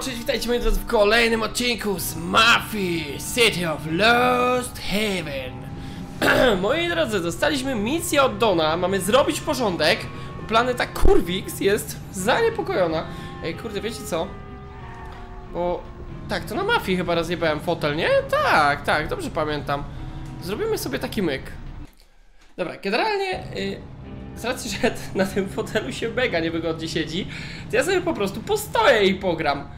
Cześć, witajcie moi drodzy w kolejnym odcinku z Mafii City of Lost Haven Moi drodzy, dostaliśmy misję od Dona, mamy zrobić porządek Planeta Kurwix jest zaniepokojona Ej, kurde, wiecie co? Bo... Tak, to na Mafii chyba rozjebałem fotel, nie? Tak, tak, dobrze pamiętam Zrobimy sobie taki myk Dobra, generalnie... Y z racji, że na tym fotelu się mega niewygodnie siedzi, to ja sobie po prostu postoję i pogram.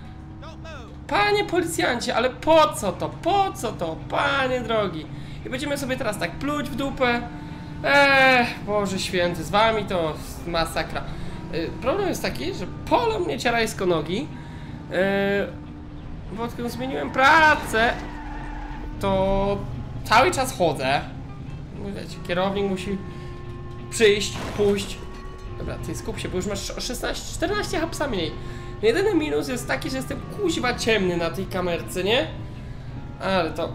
Panie policjancie, ale po co to? Po co to? Panie drogi. I będziemy sobie teraz tak pluć w dupę. Eee, Boże święty, z wami to masakra. Yy, problem jest taki, że polą mnie ciarajsko nogi. Yy, bo odkąd zmieniłem pracę, to cały czas chodzę. Wiecie, kierownik musi przyjść, pójść. Dobra, ty skup się, bo już masz 16, 14 hapsa mniej. Jedyny minus jest taki, że jestem kuźwa ciemny na tej kamerce, nie? Ale to...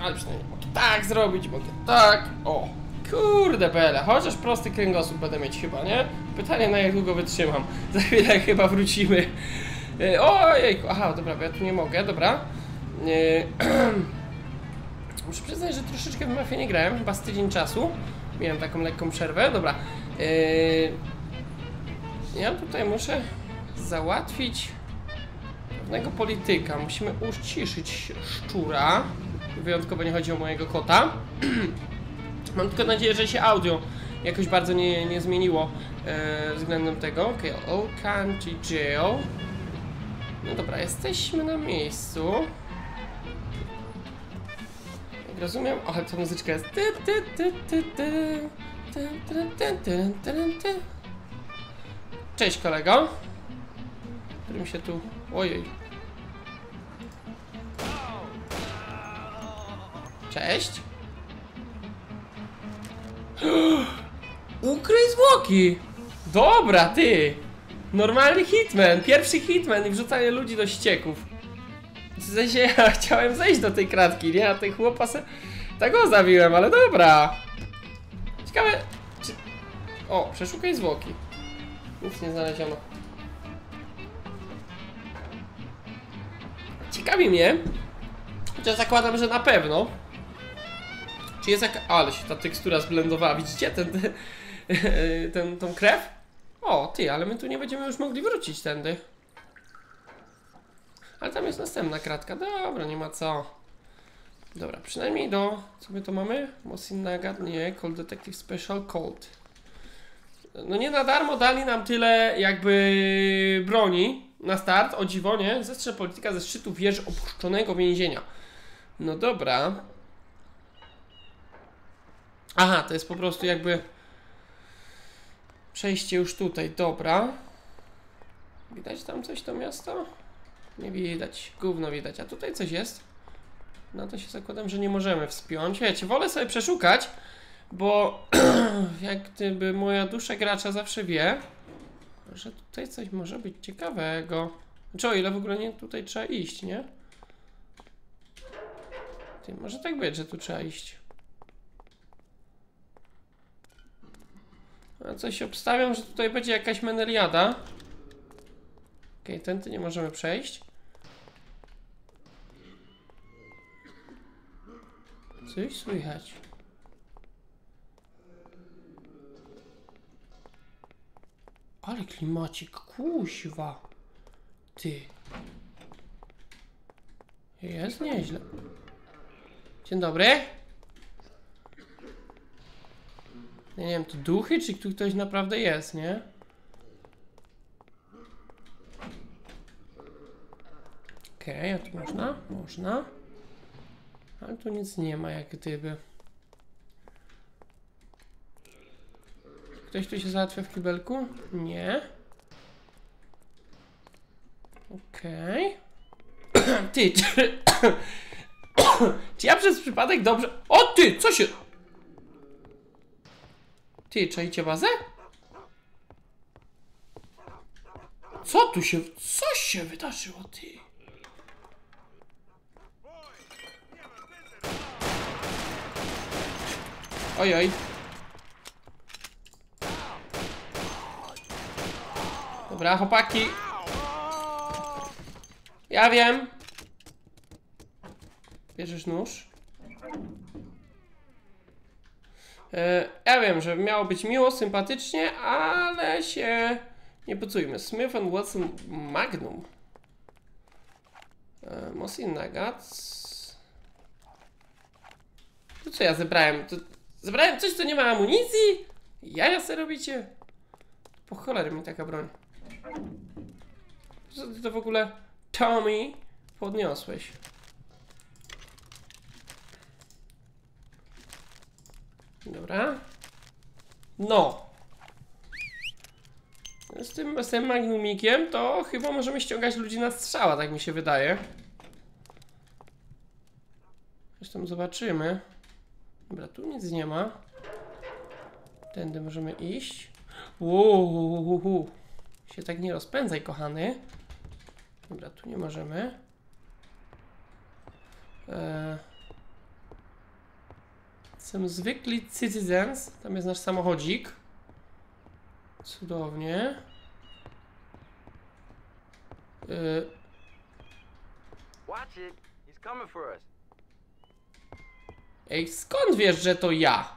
Ale przynajmniej mogę tak zrobić, mogę tak, o. Kurde bele, chociaż prosty kręgosłup będę mieć chyba, nie? Pytanie na jak długo wytrzymam. Za chwilę chyba wrócimy. Yy, Ojejku, aha, dobra, bo ja tu nie mogę, dobra. Yy, Muszę przyznać, że troszeczkę w Mafię nie grałem, chyba z tydzień czasu. Miałem taką lekką przerwę, dobra. Yy, ja tutaj muszę załatwić pewnego polityka. Musimy uciszyć szczura. Wyjątkowo nie chodzi o mojego kota. Mam tylko nadzieję, że się audio jakoś bardzo nie, nie zmieniło yy, względem tego. Ok, Old Country Jail. No dobra, jesteśmy na miejscu. Jak rozumiem, ale ta muzyczka jest. Ty, ty, ty, ty, ty. Ty, ty, ty, ty, ty, ty. Cześć kolego. Którym się tu. Ojej. Cześć. Ukryj zwłoki! Dobra, ty! Normalny hitman, pierwszy hitman i wrzucanie ludzi do ścieków. W sensie ja chciałem zejść do tej kratki, nie? A tej chłopa se... Tak go zabiłem, ale dobra. Ciekawe, czy... O, przeszukaj zwłoki. Nic nie znaleziono. Ciekawi mnie, chociaż zakładam, że na pewno. Czy jest jaka... Ale się ta tekstura zblendowała. Widzicie ten, ten, tą krew? O, ty, ale my tu nie będziemy już mogli wrócić tędy. Ale tam jest następna kratka. Dobra, nie ma co. Dobra, przynajmniej do... Co my to mamy? Mosin Nagat? Nie, Cold Detective Special Cold. No nie na darmo dali nam tyle jakby broni na start, o dziwo, nie? Zestrze polityka ze szczytu wieży opuszczonego więzienia. No dobra. Aha, to jest po prostu jakby przejście już tutaj, dobra. Widać tam coś to miasto? Nie widać, gówno widać, a tutaj coś jest? No to się zakładam, że nie możemy wspiąć. Wiecie, wolę sobie przeszukać, bo jak gdyby moja dusza gracza zawsze wie, że tutaj coś może być ciekawego. Znaczy o ile w ogóle nie tutaj trzeba iść, nie? Ty, może tak być, że tu trzeba iść. A coś obstawiam, że tutaj będzie jakaś meneliada. Okej, okay, tędy nie możemy przejść. Coś słychać. Ale klimacik, kuźwa. Ty. Jest nieźle. Dzień dobry. Nie wiem, to duchy, czy tu ktoś naprawdę jest, nie? Okej, okay, a tu można? Można. Ale tu nic nie ma, jak gdyby. Ktoś tu się załatwia w kibelku? Nie. Okej. Okay. Ty, czy... czy ja przez przypadek dobrze... O ty, co się... Ty, czajcie bazę? Co tu się... Co się wydarzyło, ty? Ojoj. Dobra, chłopaki. Ja wiem. Bierzesz nóż. E, ja wiem, że miało być miło, sympatycznie, ale się nie pocujmy. Smith Watson Magnum. E, Mosin Nuggets. To co ja zebrałem? To zebrałem coś, co nie ma amunicji? Jaja se robicie? Po cholerę mi taka broń. Co ty to w ogóle, Tommy, podniosłeś? Dobra. No. Z tym, z tym magnumikiem to chyba możemy ściągać ludzi na strzała, tak mi się wydaje. Zresztą zobaczymy. Dobra, tu nic nie ma. Tędy możemy iść. Uuu, się tak nie rozpędzaj, kochany. Dobra, tu nie możemy. Eee. Są zwykli citizens. Tam jest nasz samochodzik. Cudownie. Eee. Ej, skąd wiesz, że to ja?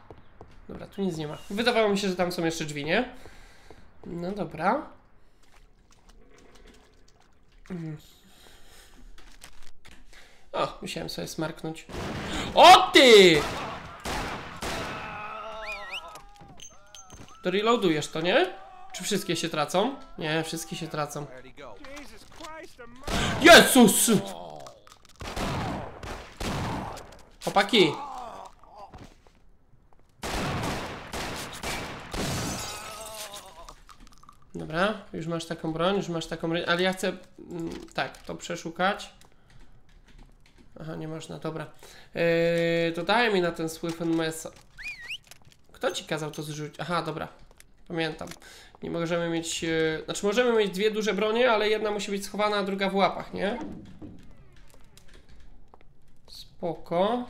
Dobra, tu nic nie ma. Wydawało mi się, że tam są jeszcze drzwi, nie? No dobra. O, musiałem sobie smarknąć. O ty! To reloadujesz to, nie? Czy wszystkie się tracą? Nie, wszystkie się tracą. Jezus! Chłopaki! Dobra, już masz taką broń, już masz taką broń, ale ja chcę, mm, tak, to przeszukać. Aha, nie można, dobra. Yy, mi na ten Swift and Mess. Kto ci kazał to zrzucić? Aha, dobra, pamiętam. Nie możemy mieć, yy, znaczy możemy mieć dwie duże bronie, ale jedna musi być schowana, a druga w łapach, nie? Spoko.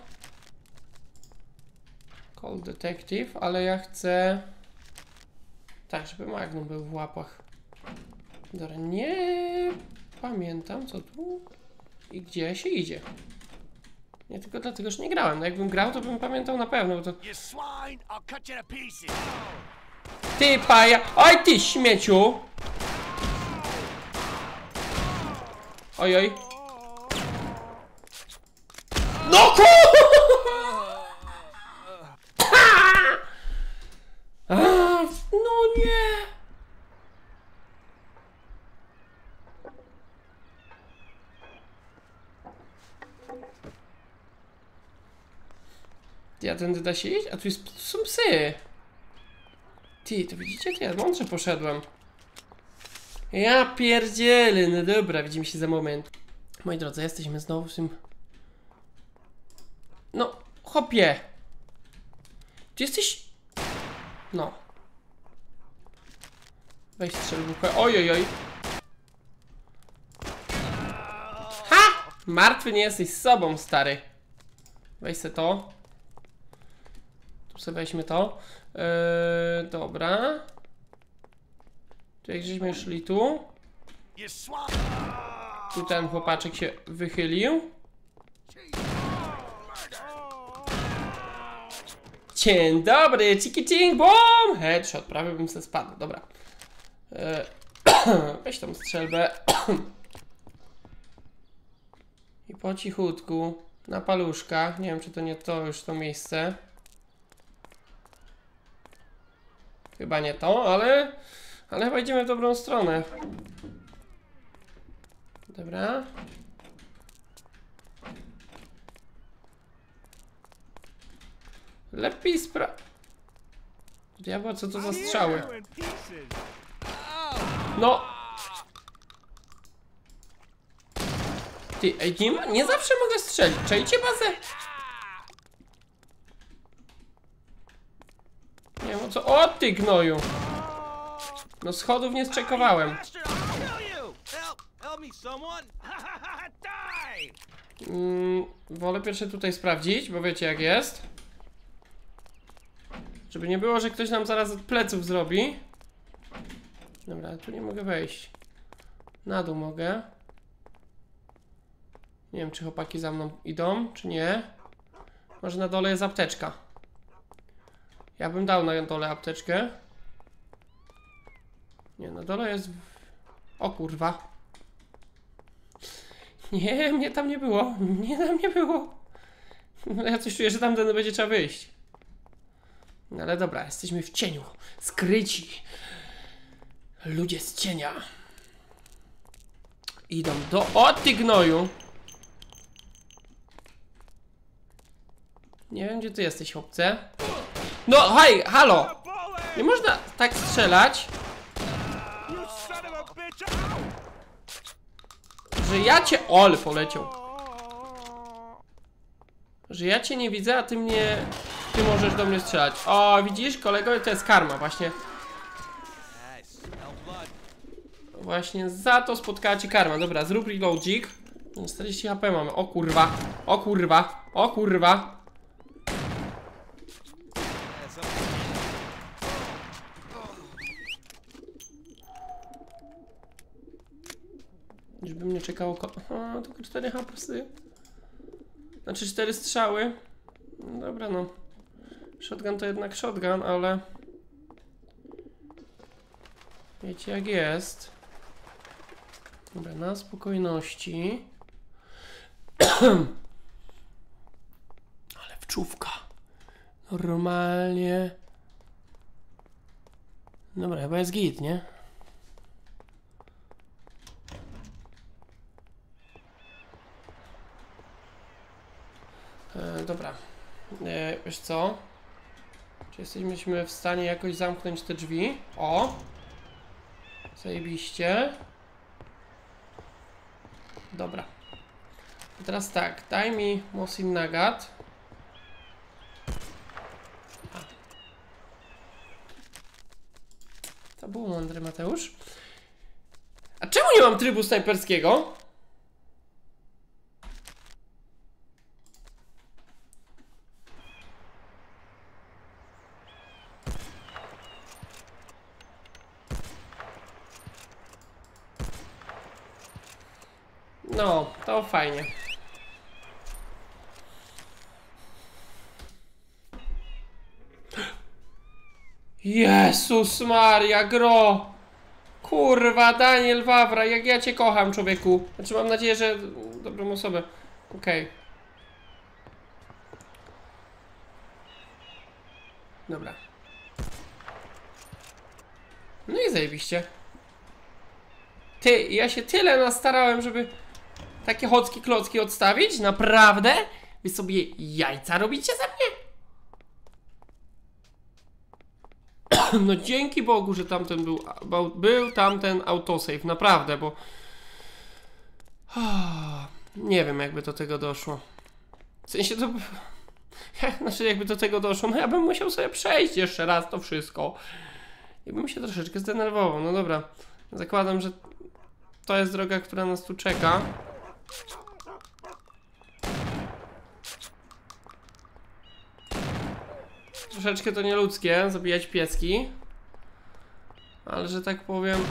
Call Detective, ale ja chcę... Tak, żeby Magnum był w łapach. Dobra, nie pamiętam co tu i gdzie się idzie. Nie tylko dlatego, że nie grałem. No jakbym grał, to bym pamiętał na pewno, bo to... Ty paja... Oj ty śmieciu! Oj, oj. No ku... A, No nie! Ja tędy da się iść? A tu, jest, są psy. Ty, to widzicie? Ty, ja mądrze poszedłem. Ja pierdzielę, no dobra, widzimy się za moment. Moi drodzy, jesteśmy znowu w tym... No, chopie! Ty jesteś... No. Weź strzel w ucho. Oj, oj, oj. Ha! Martwy nie jesteś z sobą, stary. Weź se to. Sobie weźmy to. Yy, dobra. Jak żeśmy szli tu. Tu ten chłopaczek się wychylił. Dzień dobry, ciki cing bom! Headshot, prawie bym se spadł, dobra. E, weź tą strzelbę. I po cichutku, na paluszkach. Nie wiem, czy to nie to już to miejsce. Chyba nie to, ale... Ale chyba idziemy w dobrą stronę. Dobra. Lepiej spra... Diabła, co to za strzały? No! Ty, ej, nie, ma, nie zawsze mogę strzelić. Czajcie bazę? Nie wiem o co... O, ty gnoju! No schodów nie zczekowałem. Mm, wolę pierwsze tutaj sprawdzić, bo wiecie jak jest. Żeby nie było, że ktoś nam zaraz od pleców zrobi. Dobra, tu nie mogę wejść. Na dół mogę. Nie wiem, czy chłopaki za mną idą, czy nie. Może na dole jest apteczka. Ja bym dał na dole apteczkę. Nie, na dole jest... O kurwa. Nie, mnie tam nie było. Nie, tam nie było. No, Ja coś czuję, że tamten będzie trzeba wyjść. No ale dobra, jesteśmy w cieniu. Skryci. Ludzie z cienia. Idą do... O ty gnoju! Nie wiem, gdzie ty jesteś, chłopcze. No, hej, halo! Nie można tak strzelać, że ja cię... Ol, poleciał. Że ja cię nie widzę, a ty mnie... Ty możesz do mnie strzelać. O, widzisz, kolego, to jest karma, właśnie. Właśnie za to spotkała cię karma. Dobra, zrób reloadzik. 40 HP mamy. O kurwa. O kurwa. O kurwa. Yeah, some- Już by mnie czekało ko... Aha, tylko 4 hapsy. Znaczy 4 strzały. No Dobra, no. Shotgun to jednak shotgun, ale... Wiecie jak jest. Dobra, na spokojności. ale wczówka. Normalnie. Dobra, chyba jest git, nie? E, dobra. E, wiesz co? Czy jesteśmy w stanie jakoś zamknąć te drzwi? O! Zajebiście. Dobra. I teraz tak, daj mi Mosin Nagat. To było mądre, Mateusz. A czemu nie mam trybu snajperskiego? Fajnie. Jezus Maria, gro! Kurwa, Daniel Wawra, jak ja cię kocham, człowieku. Znaczy, mam nadzieję, że dobrą osobę. Okej. Dobra. No i zajebiście. Ty, ja się tyle nastarałem, żeby takie chocki klocki odstawić? Naprawdę? Wy sobie jajca robicie ze mnie? No dzięki Bogu, że tamten był, był tamten autosave, naprawdę, bo... Nie wiem, jakby do tego doszło. W sensie to... Znaczy, jakby do tego doszło, no ja bym musiał sobie przejść jeszcze raz to wszystko. I bym się troszeczkę zdenerwował. No dobra, zakładam, że to jest droga, która nas tu czeka. Troszeczkę to nieludzkie, zabijać pieski. Ale że tak powiem...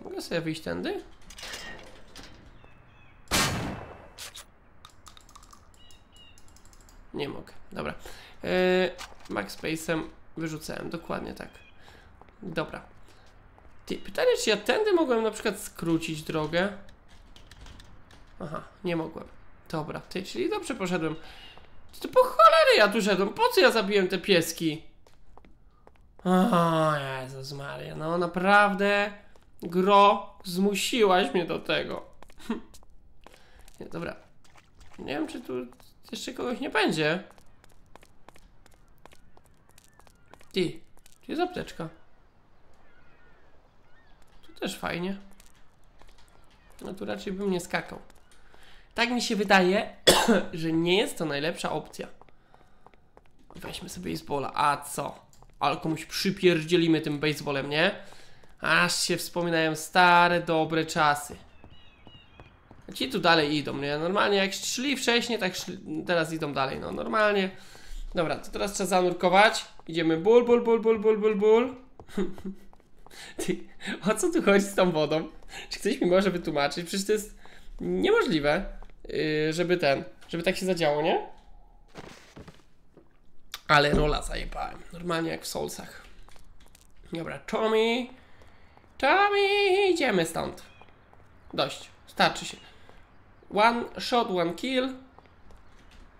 Mogę sobie wyjść tędy? Nie mogę, dobra. Yy, Backspace'em wyrzucałem, dokładnie tak. Dobra. Ty, pytanie, czy ja tędy mogłem na przykład skrócić drogę? Aha, nie mogłem. Dobra, ty, czyli dobrze poszedłem. To po cholery ja tu szedłem. Po co ja zabiłem te pieski? O Jezus Maria, no naprawdę gro, zmusiłaś mnie do tego. Nie, dobra. Nie wiem, czy tu jeszcze kogoś nie będzie. Ty, tu jest apteczka. Tu też fajnie. No tu raczej bym nie skakał. Tak mi się wydaje, że nie jest to najlepsza opcja. Weźmy sobie baseballa. A co? Ale komuś przypierdzielimy tym baseballem, nie? Aż się wspominają stare, dobre czasy. Ci tu dalej idą, nie? Normalnie jak szli wcześniej, tak szli, teraz idą dalej, no normalnie. Dobra, to teraz trzeba zanurkować. Idziemy ból, ból, ból, ból, ból, ból, ból. Ty, o co tu chodzi z tą wodą? Czy ktoś mi może wytłumaczyć? Przecież to jest niemożliwe, yy, żeby ten, żeby tak się zadziało, nie? Ale rola zajebałem. Normalnie jak w Soulsach. Dobra, Tommy. Tommy, idziemy stąd. Dość. Starczy się. One shot, one kill.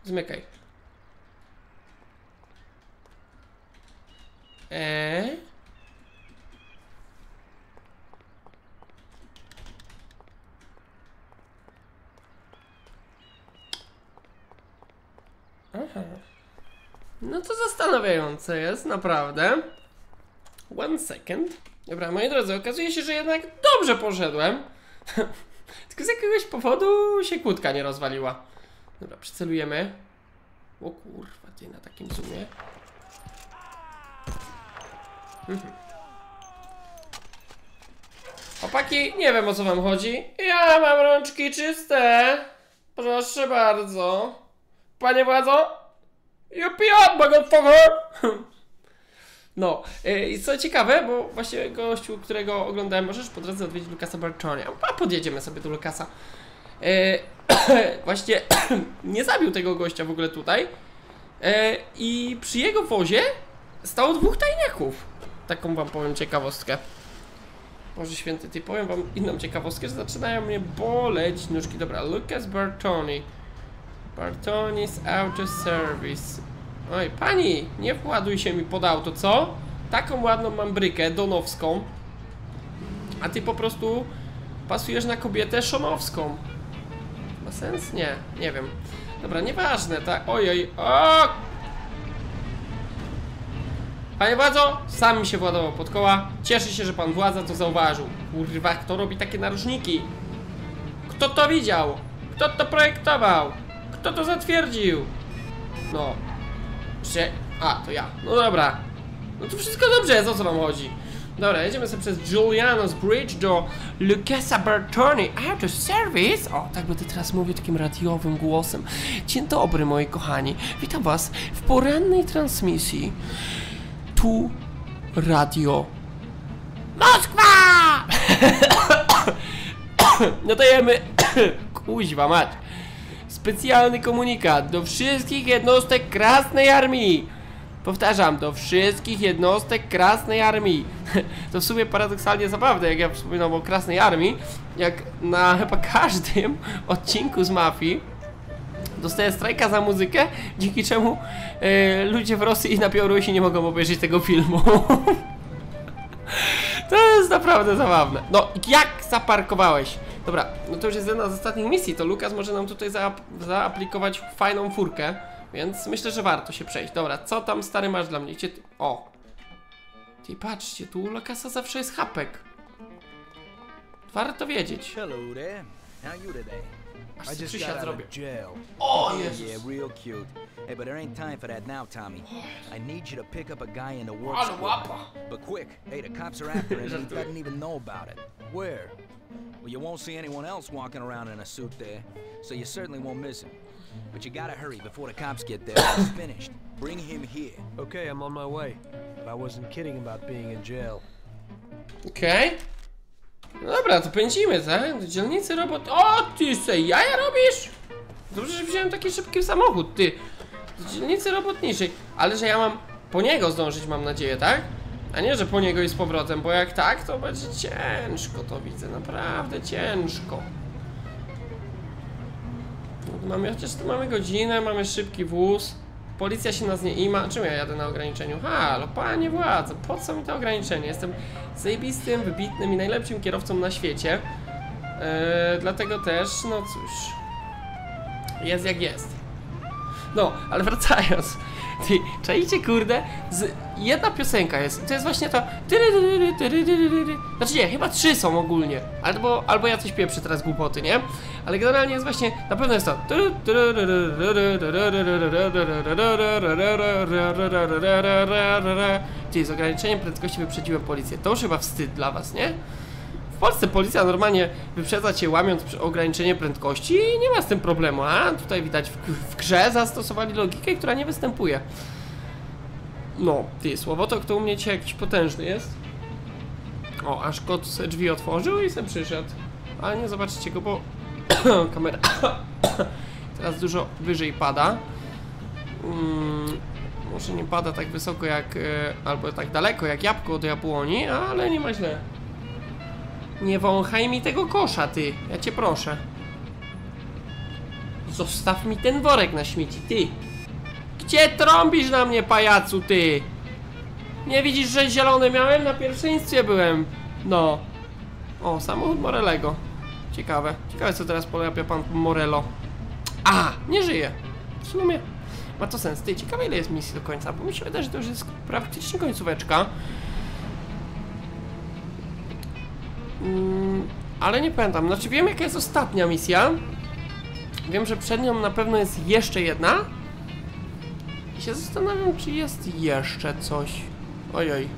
Zmykaj. Eee? Aha. No to zastanawiające jest, naprawdę. One second. Dobra, moi drodzy, okazuje się, że jednak dobrze poszedłem. Tylko z jakiegoś powodu się kłódka nie rozwaliła. Dobra, przycelujemy. O kurwa, ty na takim zoomie. Mhm. Chłopaki, nie wiem o co wam chodzi. Ja mam rączki czyste. Proszę bardzo. Panie władzo? Jupiat, motherfucker! No, yy, i co ciekawe, bo właśnie gościu, którego oglądałem, możesz po drodze odwiedzić Lukasa Bartonia, a podjedziemy sobie do Lukasa. Yy, właśnie nie zabił tego gościa w ogóle tutaj yy, i przy jego wozie stało dwóch tajniaków. Taką wam powiem ciekawostkę. Boże święty, ty powiem wam inną ciekawostkę, że zaczynają mnie boleć nóżki. Dobra, Lucas Bartoni. Bartoni's Auto Service. Oj, pani, nie właduj się mi pod auto, co? Taką ładną mam brykę, donowską. A ty po prostu pasujesz na kobietę szonowską. Ma sens? Nie, nie wiem. Dobra, nieważne, tak. Ojej, o! Panie władzo, sam mi się władował pod koła. Cieszę się, że pan władza to zauważył. Kurwa, kto robi takie narożniki? Kto to widział? Kto to projektował? Kto to zatwierdził? No. Prze... A, to ja. No dobra. No to wszystko dobrze jest, o co wam chodzi? Dobra, jedziemy sobie przez Julianos Bridge do Lucasa Bertoni Auto Service. O, tak będę teraz mówił takim radiowym głosem. Dzień dobry, moi kochani. Witam was w porannej transmisji. Tu radio Moskwa! Nadajemy... Kuźwa mać. Specjalny komunikat do wszystkich jednostek Krasnej Armii. Powtarzam, do wszystkich jednostek Krasnej Armii. To w sumie paradoksalnie zabawne, jak ja wspominam o Krasnej Armii, jak na chyba każdym odcinku z Mafii dostaję strajka za muzykę, dzięki czemu e, ludzie w Rosji i na Białorusi nie mogą obejrzeć tego filmu. To jest naprawdę zabawne. No, jak zaparkowałeś? Dobra, no to już jest jedna z ostatnich misji, to Lukas może nam tutaj zaap zaaplikować fajną furkę, więc myślę, że warto się przejść. Dobra, co tam stary masz dla mnie? Gdzie ty... O! Ty patrzcie, tu u Lukasa zawsze jest hapek. Warto wiedzieć. Hello there. How you today? Aż I just got out zrobię. of jail. O Yeah, Jezus! real cute. Hey, but there ain't time for that now, Tommy. I need you to pick up a guy in the work Ale squad. łapa! But quick, hey, the cops are after him he doesn't even know about it. Where? Well, you won't see anyone else walking around in a suit there, so you certainly won't miss him. But you gotta hurry before the cops get there. He's finished. Bring him here. Okay, I'm on my way. But I wasn't kidding about being in jail. Okej. No dobra, to pędzimy, tak? Do dzielnicy robot... O, ty se jaja robisz? Dobrze, że wziąłem taki szybki samochód, ty. Do dzielnicy robotniczej. Ale że ja mam po niego zdążyć, mam nadzieję, tak? A nie, że po niego i z powrotem, bo jak tak, to będzie ciężko, to widzę, naprawdę ciężko. No, Mamy, chociaż tu mamy godzinę, mamy szybki wóz. Policja się nas nie ima. Czemu ja jadę na ograniczeniu? Halo, panie władze, po co mi to ograniczenie? Jestem zajebistym, wybitnym i najlepszym kierowcą na świecie. Eee, dlatego też, no cóż. Jest jak jest. No, ale wracając. Ty, czajcie kurde, z, jedna piosenka jest, to jest właśnie ta. Znaczy nie, chyba trzy są ogólnie, albo, albo ja coś pieprzę teraz głupoty, nie? Ale generalnie jest właśnie, na pewno jest to Ty, z ograniczeniem prędkości wyprzedziłem policję, to już chyba wstyd dla was, nie? Polsce policja normalnie wyprzedza cię łamiąc ograniczenie prędkości i nie ma z tym problemu, a tutaj widać w, w grze zastosowali logikę, która nie występuje. No, ty, słowo to kto u mnie dzisiaj jakiś potężny jest. O, aż kot se drzwi otworzył i se przyszedł. Ale nie zobaczycie go, bo Kamera teraz dużo wyżej pada. Mm, może nie pada tak wysoko jak, e, albo tak daleko jak jabłko od jabłoni, ale nie ma źle. Nie wąchaj mi tego kosza, ty. Ja cię proszę. Zostaw mi ten worek na śmieci, ty. Gdzie trąbisz na mnie, pajacu, ty? Nie widzisz, że zielony miałem? Na pierwszeństwie byłem. No. O, samochód Morelego. Ciekawe. Ciekawe, co teraz polepia pan Morello. A, nie żyje. W sumie ma to sens. Ty, ciekawe ile jest misji do końca, bo mi się wydaje, że to już jest praktycznie końcóweczka. Mm, ale nie pamiętam. Znaczy wiem jaka jest ostatnia misja. Wiem, że przed nią na pewno jest jeszcze jedna. I się zastanawiam, czy jest jeszcze coś. Ojoj.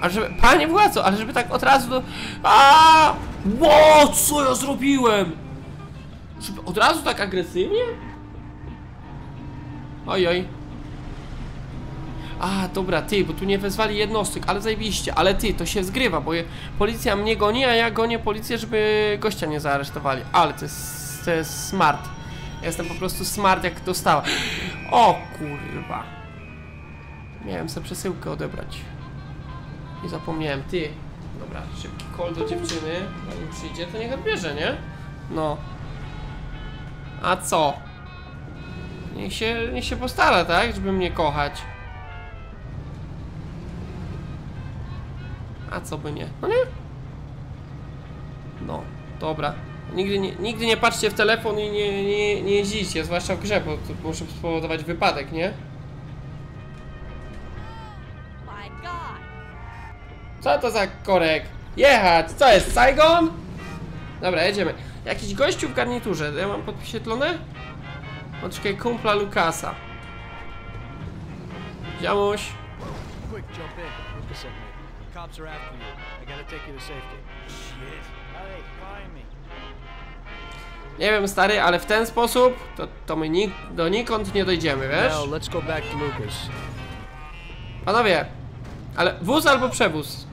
A żeby... Panie władzo, ale żeby tak od razu do... A! Ło, co ja zrobiłem? Żeby od razu tak agresywnie? Ojoj. A, dobra, ty, bo tu nie wezwali jednostek, ale zajebiście, ale ty, to się zgrywa, bo je, policja mnie goni, a ja gonię policję, żeby gościa nie zaaresztowali. Ale to jest, to jest smart. Jestem po prostu smart jak dostała. O kurwa. Miałem sobie przesyłkę odebrać. I zapomniałem, ty. Dobra, szybki call do dziewczyny. Zanim przyjdzie, to niech odbierze, nie? No. A co? Niech się, niech się postara, tak? Żeby mnie kochać. A co by nie? No nie? No, dobra. Nigdy nie, nigdy nie patrzcie w telefon i nie, nie, nie jeździcie, zwłaszcza w grze, bo to może spowodować wypadek, nie? Co to za korek? Jechać! Co jest, Saigon? Dobra, jedziemy. Jakiś gościu w garniturze, ja mam podświetlone? Poczekaj, kumpla Lukasa. Ziomuś. Quick, jump in. Cops are after you. I gotta take you to safety. Shit. Hey, find me. Nie wiem, stary, ale w ten sposób to, to my nik do nikąd nie dojdziemy, wiesz? Now, let's go back to Lucas. Panowie, ale wóz albo przewóz?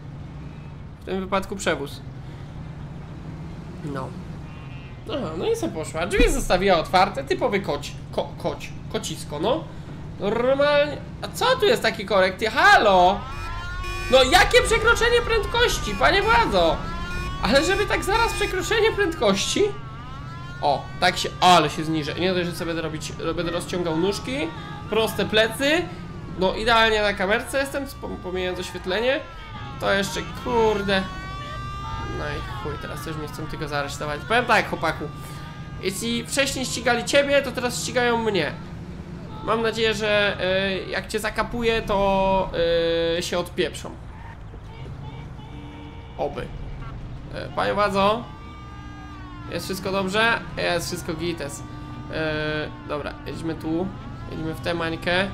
W tym wypadku przewóz. No. Aha, no i co poszła? Drzwi zostawiła otwarte, typowy koć. Ko koć. Kocisko, no. Normalnie. A co tu jest taki korekt? Ty, Halo! No jakie przekroczenie prędkości, panie władzo? Ale żeby tak zaraz przekroczenie prędkości? O, tak się, ale się zniżę. Nie dość, że sobie będę robić, będę rozciągał nóżki, proste plecy, no idealnie na kamerce jestem, pom- pomijając oświetlenie, to jeszcze, kurde. No i chuj, teraz też mnie chcą tylko zaaresztować. Powiem tak, chłopaku, jeśli wcześniej ścigali ciebie, to teraz ścigają mnie. Mam nadzieję, że y, jak cię zakapuję, to y, się odpieprzą. Oby. Y, panie władzo, jest wszystko dobrze? Jest wszystko gites. Dobra, jedźmy tu. Jedźmy w tę mańkę.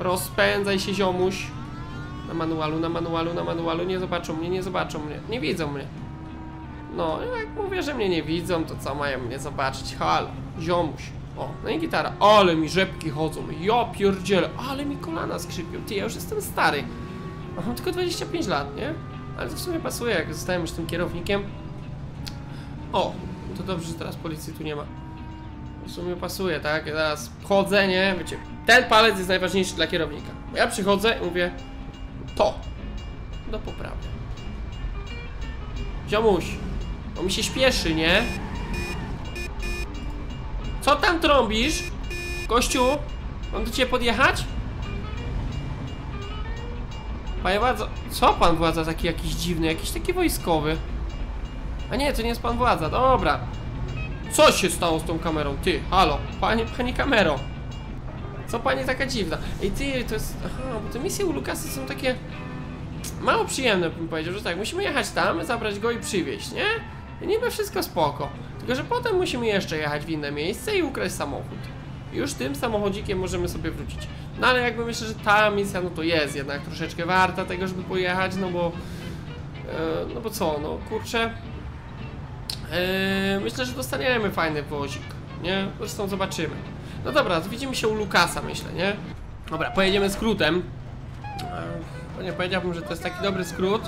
Rozpędzaj się ziomuś. Na manualu, na manualu, na manualu. Nie zobaczą mnie, nie zobaczą mnie. Nie widzą mnie. No, jak mówię, że mnie nie widzą, to co mają mnie zobaczyć? Halo, ziomuś. O, no i gitara. Ale mi rzepki chodzą. Ja pierdzielę. Ale mi kolana skrzypią. Ty, ja już jestem stary. A Mam tylko 25 lat, nie? Ale to w sumie pasuje, jak zostałem już tym kierownikiem. O, to dobrze, że teraz policji tu nie ma. W sumie pasuje, tak? Ja teraz wchodzę, nie? Wiecie, ten palec jest najważniejszy dla kierownika. Ja przychodzę i mówię to do poprawy. Ziomuś, bo mi się śpieszy, nie? Co tam trąbisz? Gościu, mam do ciebie podjechać? Panie władza, co pan władza taki jakiś dziwny, jakiś taki wojskowy? A nie, to nie jest pan władza, dobra. Co się stało z tą kamerą? Ty, halo, pani, pani kamero. Co pani taka dziwna? Ej, ty, to jest... Aha, bo te misje u Lukasy są takie... Mało przyjemne, bym powiedział, że tak, musimy jechać tam, zabrać go i przywieźć, nie? I niby wszystko spoko. Tylko, że potem musimy jeszcze jechać w inne miejsce i ukraść samochód. Już tym samochodzikiem możemy sobie wrócić. No ale jakby myślę, że ta misja, no to jest jednak troszeczkę warta tego, żeby pojechać, no bo... E, no bo co, no kurczę... Eee, myślę, że dostaniemy fajny wozik, nie? Zresztą zobaczymy. No dobra, widzimy się u Lukasa, myślę, nie? Dobra, pojedziemy skrótem. Bo nie powiedziałbym, że to jest taki dobry skrót,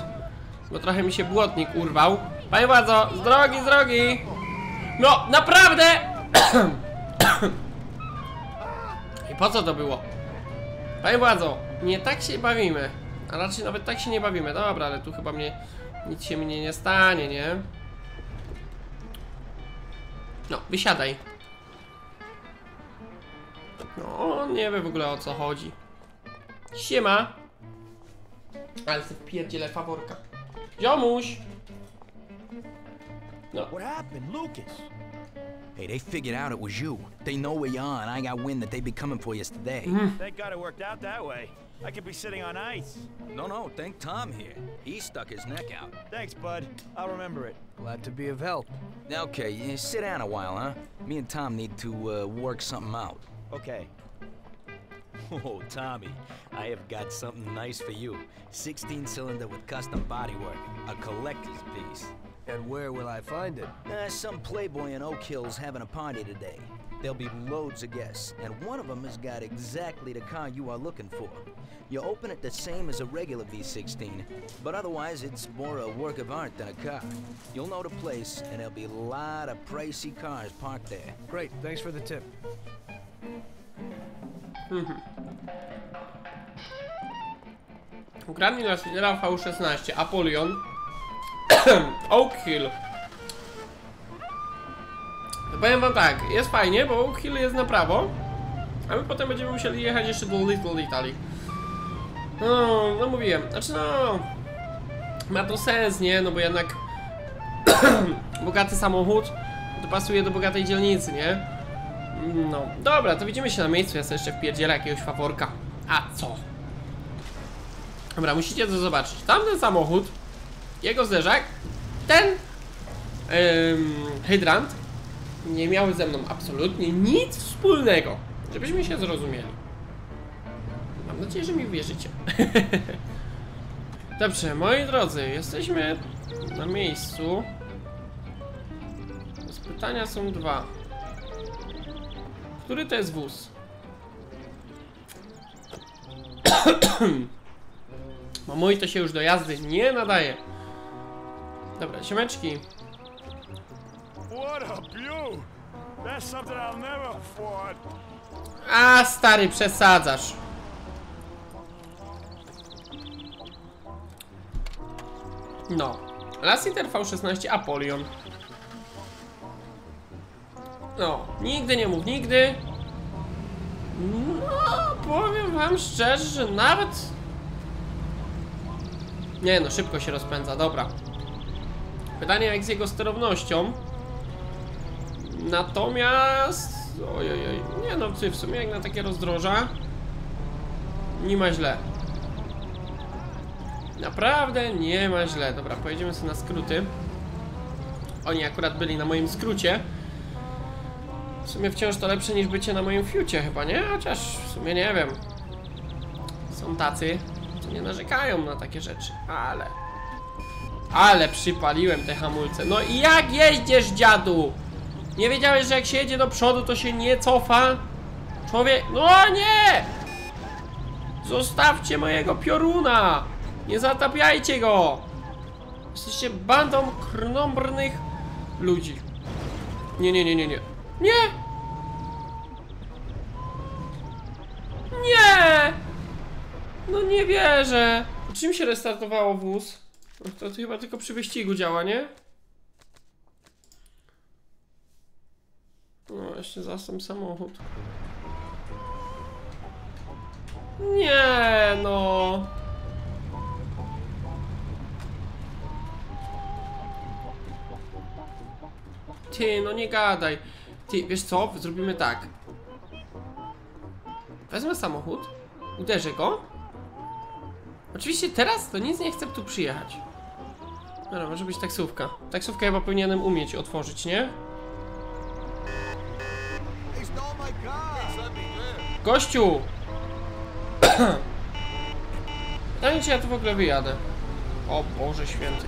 bo trochę mi się błotnik urwał. Panie władzo, z drogi, z drogi! No, naprawdę! I po co to było? Panie władzo, nie tak się bawimy. A raczej nawet tak się nie bawimy. Dobra, ale tu chyba mnie nic się mnie nie stanie, nie? No, wysiadaj. No, nie wie w ogóle o co chodzi. Siema. Ale sobie wpierdzielę faworka. Ziomuś! No, What happened, Lucas? Hey, they figured out it was you. They know where you are, and I got wind that they'd be coming for you today. Thank God it worked out that way. I could be sitting on ice. No, no, thank Tom here. He stuck his neck out. Thanks, bud. I'll remember it. Glad to be of help. Okay, you sit down a while, huh? Me and Tom need to uh, work something out. Okay. Oh, Tommy, I have got something nice for you. 16 cylinder with custom bodywork. A collector's piece. And where will I find it? Uh, some playboy in Oak Hill's having a party today. There'll be loads of guests, and one of them has got exactly the car you are looking for. You open it the same as a regular V16, but otherwise it's more a work of art than a car. You'll know the place, and there'll be a lot of pricey cars parked there. Great, thanks for the tip. ukradnij nas lidera V16, Apollon, Oak Hill. To powiem wam tak, jest fajnie, bo Oak Hill jest na prawo, a my potem będziemy musieli jechać jeszcze do Little Italy. No, no mówiłem, znaczy no... Ma to sens, nie? No bo jednak bogaty samochód to pasuje do bogatej dzielnicy, nie? No, dobra, to widzimy się na miejscu, ja sobie jeszcze wpierdzielę jakiegoś faworka. A co? Dobra, musicie to zobaczyć. Tamten samochód, jego zderzak, ten ym, hydrant nie miały ze mną absolutnie nic wspólnego. Żebyśmy się zrozumieli. Mam nadzieję, że mi wierzycie. Dobrze, moi drodzy, jesteśmy na miejscu. Z pytania są dwa. Który to jest wóz? Mój to się już do jazdy nie nadaje. Dobra, siemeczki. A stary, przesadzasz. No. Lassiter V16 Apollon. No, nigdy nie mów nigdy. No, powiem wam szczerze, że nawet... Nie no, szybko się rozpędza, dobra. Pytanie jak z jego sterownością. Natomiast... Ojojoj, nie no, w sumie jak na takie rozdroża Nie ma źle. Naprawdę nie ma źle. Dobra, pojedziemy sobie na skróty. Oni akurat byli na moim skrócie. W sumie wciąż to lepsze niż bycie na moim fiucie chyba, nie? Chociaż w sumie nie wiem. Są tacy, co nie narzekają na takie rzeczy Ale Ale przypaliłem te hamulce No i jak jeździsz dziadu? Nie wiedziałeś, że jak się jedzie do przodu, to się nie cofa? Człowiek... No nie! Zostawcie mojego pioruna! Nie zatapiajcie go! Jesteście bandą krnąbrnych ludzi. Nie, nie, nie, nie, nie. Nie! Nie! No nie wierzę. Czym się restartowało wóz? To, to chyba tylko przy wyścigu działa, nie? No, jeszcze za sam samochód. Nie, no. Ty, no nie gadaj. Ty, wiesz co? Zrobimy tak. Wezmę samochód, uderzę go. Oczywiście teraz to nic nie chcę tu przyjechać. Dobra, może być taksówka. Taksówkę chyba powinienem umieć otworzyć, nie? Gościu! Pytanie, czy ja tu w ogóle wyjadę. O Boże święty.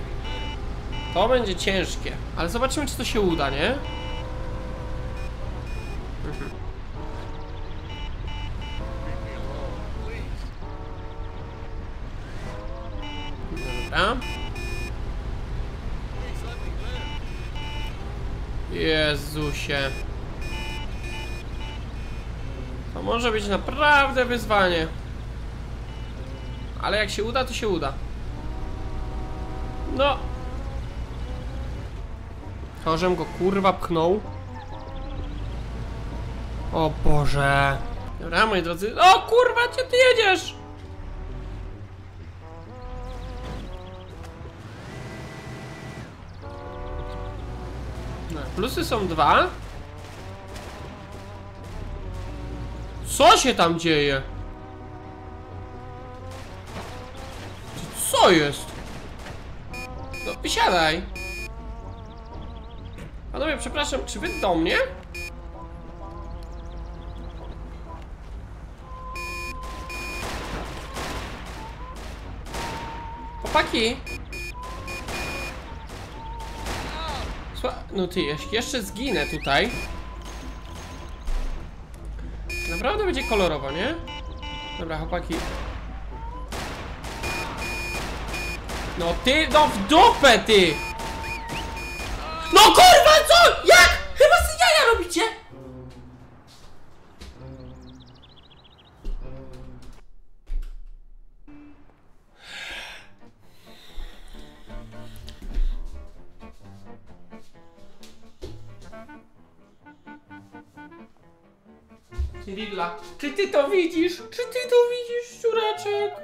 To będzie ciężkie. Ale zobaczymy, czy to się uda, nie? Jezusie. To może być naprawdę wyzwanie. Ale jak się uda, to się uda. No. Chorzem go kurwa pchnął. O Boże. Dobra, moi drodzy. O kurwa, gdzie ty jedziesz? Plusy są dwa. Co się tam dzieje? Co jest? No, wysiadaj. Panowie, przepraszam, czy wy do mnie? Chłopaki! No ty, jeszcze zginę tutaj. Naprawdę będzie kolorowo, nie? Dobra, chłopaki. No ty, no w dupę ty! No kurwa, czy ty to widzisz? Czy ty to widzisz, szczuraczek?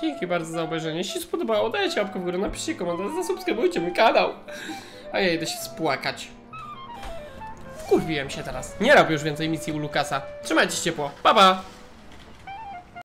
Dzięki bardzo za obejrzenie. Jeśli się spodobało, dajcie łapkę w górę, napiszcie komentarz, zasubskrybujcie mój kanał. A ja idę się spłakać. Wkurwiłem się teraz. Nie robię już więcej misji u Lukasa. Trzymajcie się ciepło. Pa, pa!